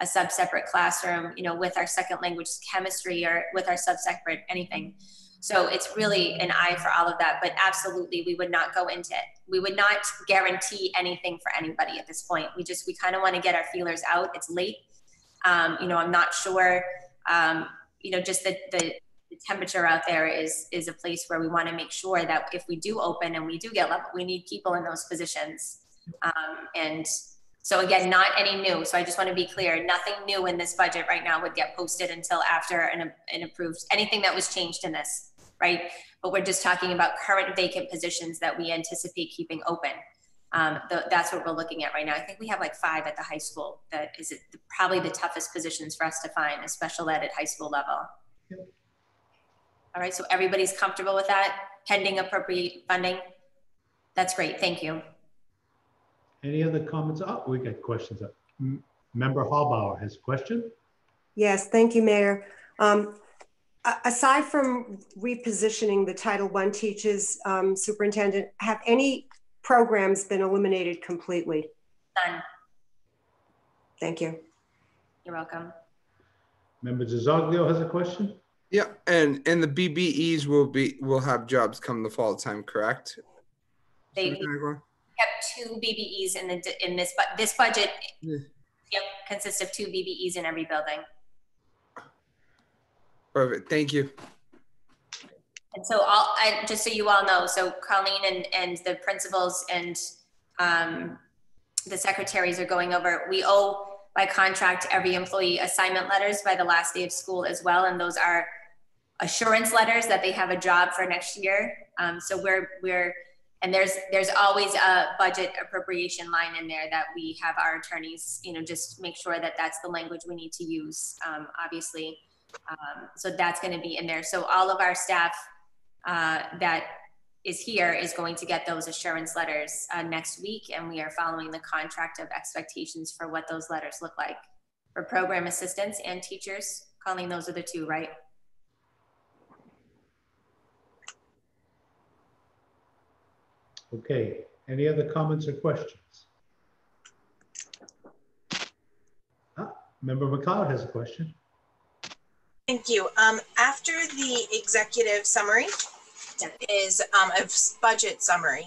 a sub-separate classroom, you know, with our second language chemistry or with our sub-separate anything. So it's really an eye for all of that, but absolutely, we would not go into it. We would not guarantee anything for anybody at this point. We just, we kind of want to get our feelers out. It's late. Um, you know, I'm not sure, um, you know, just the, the, the temperature out there is, is a place where we want to make sure that if we do open and we do get level, we need people in those positions. Um, and so again, not any new. So I just want to be clear, nothing new in this budget right now would get posted until after an, an approved, anything that was changed in this, right? But we're just talking about current vacant positions that we anticipate keeping open. Um, th- that's what we're looking at right now. I think we have like five at the high school. That is probably the toughest positions for us to find, a special ed at high school level. All right, so everybody's comfortable with that, pending appropriate funding? That's great, thank you. Any other comments? Oh, we got questions up. M- Member Hallbauer has a question? Yes, thank you, Mayor. Um, aside from repositioning the Title I teachers, um, Superintendent, have any programs been eliminated completely? Done, Thank you. you're welcome. Member DiZoglio has a question? Yeah, and and the BBEs will be will have jobs come the fall time, correct? They kept two BBEs in the, in this, but this budget, Yeah. yep, consists of two BBEs in every building. Perfect, thank you. And so all, I, just so you all know, so Colleen and, and the principals and, um, the secretaries are going over, we owe by contract every employee assignment letters by the last day of school as well. And those are assurance letters that they have a job for next year. Um, so we're, we're and there's there's always a budget appropriation line in there that we have our attorneys, you know, just make sure that that's the language we need to use. Um, obviously, um, so that's going to be in there. So all of our staff uh, that is here is going to get those assurance letters uh, next week, and we are following the contract of expectations for what those letters look like for program assistants and teachers. Colleen, those are the two, right? Okay, any other comments or questions? Ah, Member McLeod has a question. Thank you. Um, after the executive summary is um, a s- budget summary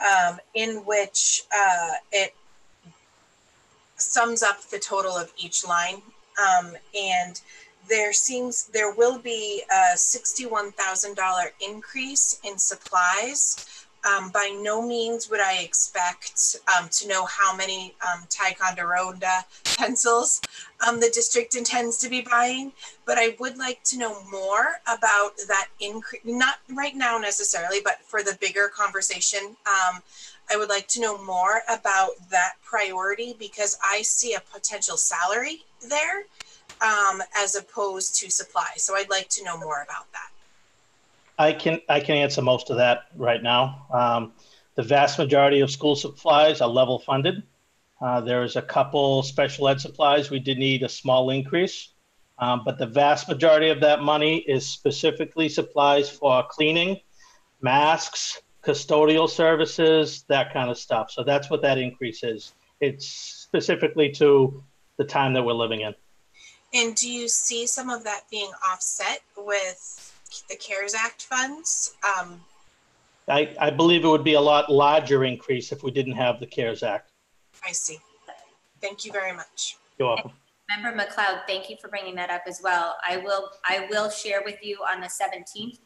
um, in which uh, it sums up the total of each line. Um, and there seems, there will be a $61,000 increase in supplies. Um, by no means would I expect um, to know how many um, Ticonderoga pencils um, the district intends to be buying but I would like to know more about that increase, not right now necessarily, but for the bigger conversation. Um, I would like to know more about that priority because I see a potential salary there um, as opposed to supply. So I'd like to know more about that. I can, I can answer most of that right now. Um, the vast majority of school supplies are level funded. Uh, there is a couple special ed supplies. We did need a small increase. Um, but the vast majority of that money is specifically supplies for cleaning, masks, custodial services, that kind of stuff. So that's what that increase is. It's specifically to the time that we're living in. And do you see some of that being offset with the CARES Act funds? Um, I, I believe it would be a lot larger increase if we didn't have the CARES Act. I see. Thank you very much. You're welcome. Member McLeod, thank you for bringing that up as well. I will, I will share with you on the 17th.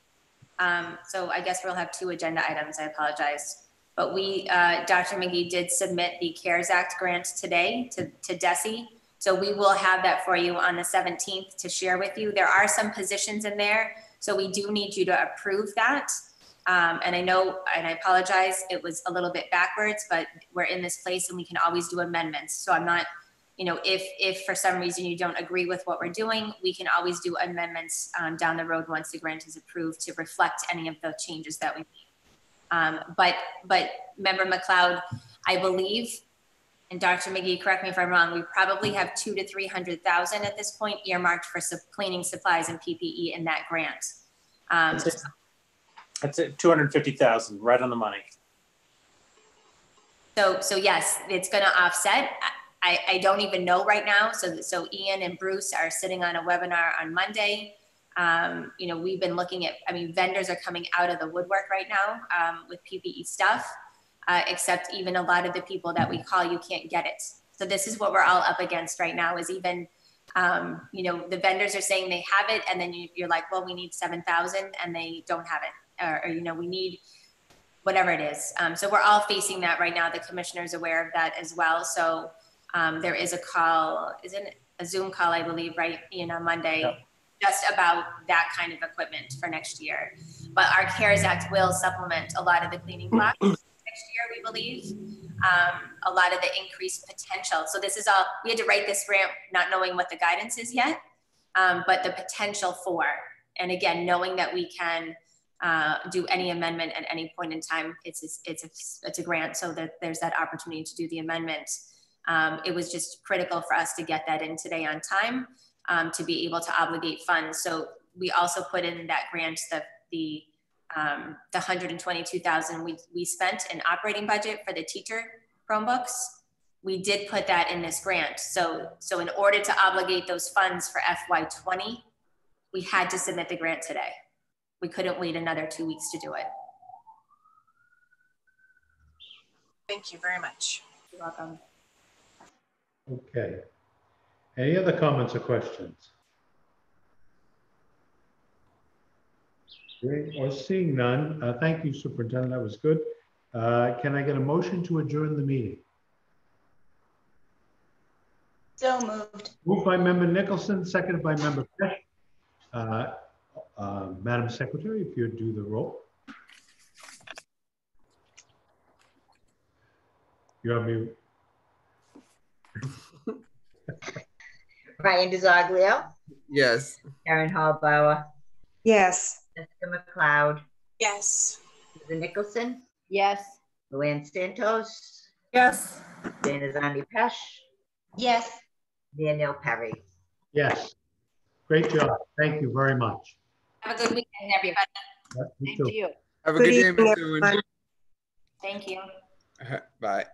Um, so I guess we'll have two agenda items. I apologize. But we, uh, Dr. McGee did submit the CARES Act grant today to, to DESE. So we will have that for you on the 17th to share with you. There are some positions in there. So we do need you to approve that. Um, and I know, and I apologize, it was a little bit backwards, but we're in this place and we can always do amendments. So I'm not, you know, if, if for some reason you don't agree with what we're doing, we can always do amendments um, down the road once the grant is approved to reflect any of the changes that we make. Um, but, but member McLeod, I believe, and Dr. McGee, correct me if I'm wrong, we probably have two to 300,000 at this point earmarked for sup- cleaning supplies and PPE in that grant. Um, That's it. That's it, two hundred fifty thousand, right on the money. So, so yes, it's going to offset. I, I don't even know right now. So, so Ian and Bruce are sitting on a webinar on Monday. Um, you know, we've been looking at, I mean, vendors are coming out of the woodwork right now um, with PPE stuff, uh, except even a lot of the people that we call, you can't get it. So this is what we're all up against right now is even, um, you know, the vendors are saying they have it. And then you, you're like, well, we need 7,000 and they don't have it. Or, or, you know, we need whatever it is. Um, so we're all facing that right now. The commissioner is aware of that as well. So um, there is a call, isn't it a Zoom call, I believe, right, You know, Monday, Yep. just about that kind of equipment for next year. But our CARES Act will supplement a lot of the cleaning blocks next year, we believe. Um, a lot of the increased potential. So this is all, we had to write this grant not knowing what the guidance is yet, um, but the potential for, and again, knowing that we can uh, do any amendment at any point in time. It's it's a, it's a grant, so that there's that opportunity to do the amendment. Um, it was just critical for us to get that in today on time um, to be able to obligate funds. So we also put in that grant the the um, the 122,000 we we spent in operating budget for the teacher Chromebooks. We did put that in this grant. So so in order to obligate those funds for FY20, we had to submit the grant today we couldn't wait another two weeks to do it. Thank you very much. You're welcome. Okay. Any other comments or questions? Hearing or seeing none, uh, thank you, Superintendent, that was good. Uh, Can I get a motion to adjourn the meeting? So moved. Moved by Member Nicholson, seconded by Member Pesh. Uh, uh, Madam Secretary, if you'd do the roll. You're on mute. Ryan DiZoglio, Yes. Karen Hallbauer, Yes. Jessica McLeod, Yes. Susan Nicholson, Yes. Luann Santos, Yes. Jana Zani Pesh, Yes. Danielle Perry. Yes. Great job. Thank you very much. Have a good weekend, everybody. Yep, you Same too. to you. Have a Good good day, evening, everyone. Thank you. Bye.